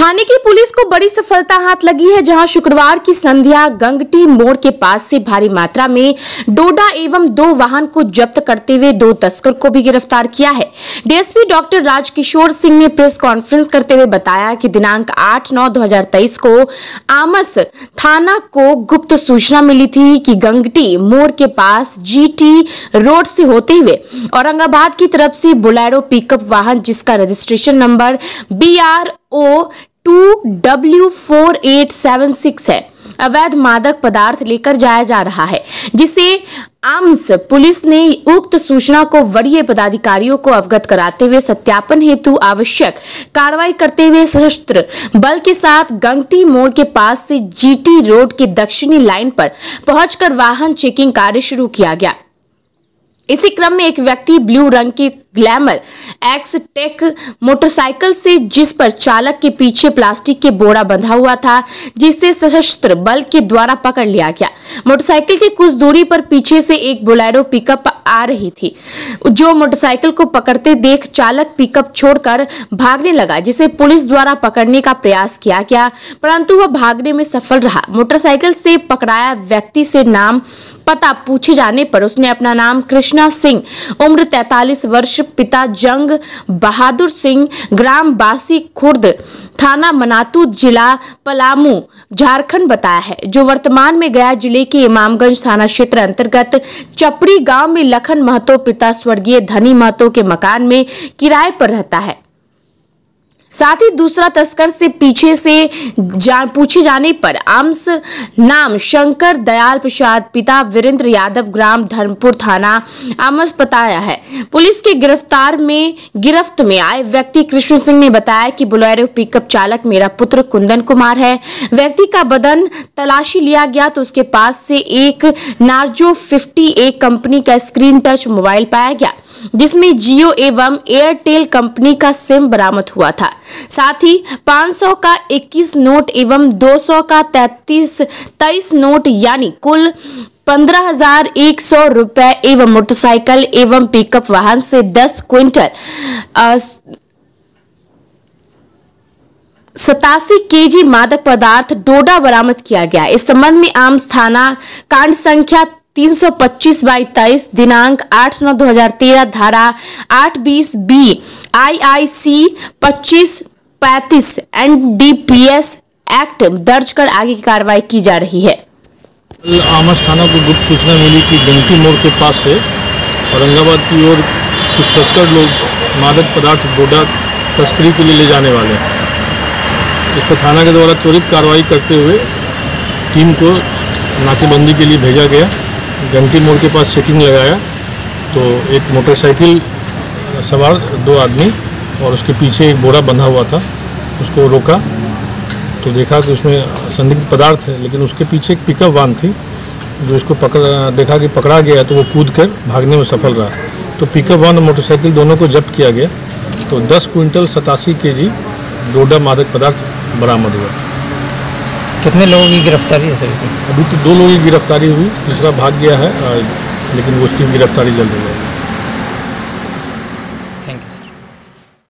थाने की पुलिस को बड़ी सफलता हाथ लगी है, जहाँ शुक्रवार की संध्या गंगटी मोड़ के पास से भारी मात्रा में डोडा एवं दो वाहन को जब्त करते हुए दो तस्कर को भी गिरफ़्तार किया है। डीएसपी डॉक्टर राजकिशोर सिंह ने प्रेस कॉन्फ्रेंस करते हुए बताया कि दिनांक 8 नौ 2023 को आमस थाना को गुप्त सूचना मिली थी कि गंगटी मोड़ के पास जीटी रोड से होते हुए औरंगाबाद की तरफ़ से बुलेरो पिकअप वाहन जिसका registration number B R O two W four eight seven six है। अवैध मादक पदार्थ लेकर जाया जा रहा है, जिसे आम्स पुलिस ने उक्त सूचना को वरीय पदाधिकारियों को अवगत कराते हुए सत्यापन हेतु आवश्यक कार्रवाई करते हुए सशस्त्र बल के साथ गंगटी मोड़ के पास से जीटी रोड के दक्षिणी लाइन पर पहुंचकर वाहन चेकिंग कार्य शुरू किया गया। इसी क्रम में एक व्यक्ति ब्लू रंग की ग्लैमर। एक्स टेक मोटरसाइकिल से जिस पर चालक के पीछे प्लास्टिक के बोरा बंधा हुआ था, जिसे सशस्त्र बल के द्वारा पकड़ लिया गया। मोटरसाइकिल की कुछ दूरी पर पीछे से एक बोलेरो पिकअप आ रही थी। जो मोटरसाइकिल को पकड़ते देख चालक पिकअप छोड़कर भागने लगा, जिसे पुलिस द्वारा पकड़ने का प्रयास किया गया। परंतु वह भागने में सफल रहा। मोटरसाइकिल से पकड़ाया व्यक्ति से नाम पता पूछे जाने पर उसने अपना नाम कृष्णा सिंह, उम्र 43 वर्ष पिता जंग बहादुर सिंह ग्राम बासी खुर्द, थाना मनातू, जिला पलामू। झारखंड बताया है, जो वर्तमान में गया ज़िले के इमामगंज थाना क्षेत्र अंतर्गत चपड़ी गाँव में लखन महतो, पिता स्वर्गीय धनी महतो के मकान में किराए पर रहता है। साथ ही दूसरा तस्कर से पीछे से जा, पूछे जाने पर आम्स नाम शंकर दयाल प्रसाद पिता वीरेंद्र यादव ग्राम धर्मपुर थाना आमस बताया है। पुलिस के गिरफ़्तार में गिरफ्त में आए व्यक्ति कृष्ण सिंह ने बताया कि बुलेरो पिकअप चालक मेरा पुत्र कुंदन कुमार है। व्यक्ति का बदन तलाशी लिया गया तो उसके पास से एक नार्जो 50 एक कंपनी का स्क्रीन टच मोबाइल पाया गया। जिसमें जियो एवं एयरटेल कंपनी का सिम बरामद हुआ था। साथ ही 500 का 21 नोट एवं 200 का 33 तेईस नोट यानी कुल पंद्रह हज़ार एक सौ रुपए एवं मोटरसाइकिल एवं पिकअप वाहन से 10 क्विंटल सतासी केजी मादक पदार्थ डोडा बरामद किया गया। इस संबंध में आम्स थाना कांड संख्या 325 बाई तेईस, दिनांक 8 नौ 2013 धारा आठ बीस बी आई आई सी पच्चीस पैंतीस एनडीपीएस एक्ट दर्ज कर आगे की कार्रवाई की जा रही है। आमस थाना को गुप्त सूचना मिली कि गंगटी मोड़ के पास से औरंगाबाद की ओर कुछ तस्कर लोग मादक पदार्थ, डोडा, तस्करी के लिए ले जाने वाले हैं। इस पर थाना के द्वारा त्वरित कार्रवाई करते हुए टीम को नाकेबंदी के लिए भेजा गया। घंटी मोड़ के पास चेकिंग लगाया तो एक मोटरसाइकिल सवार, दो आदमी और उसके पीछे एक बोरा बंधा हुआ था, उसको रोका तो देखा कि उसमें संदिग्ध पदार्थ है, लेकिन उसके पीछे एक पिकअप वान थी, जो इसको पकड़, देखा कि पकड़ा गया तो वो कूद कर भागने में सफल रहा। तो पिकअप वान और मोटरसाइकिल दोनों को जब्त किया गया तो 10 क्विंटल सतासी के जी डोडा मादक पदार्थ बरामद हुआ। कितने लोगों की गिरफ्तारी है सर अभी तो दो लोगों की गिरफ्तारी हुई, तीसरा भाग गया है लेकिन उसकी गिरफ्तारी जल्द हो जाएगी।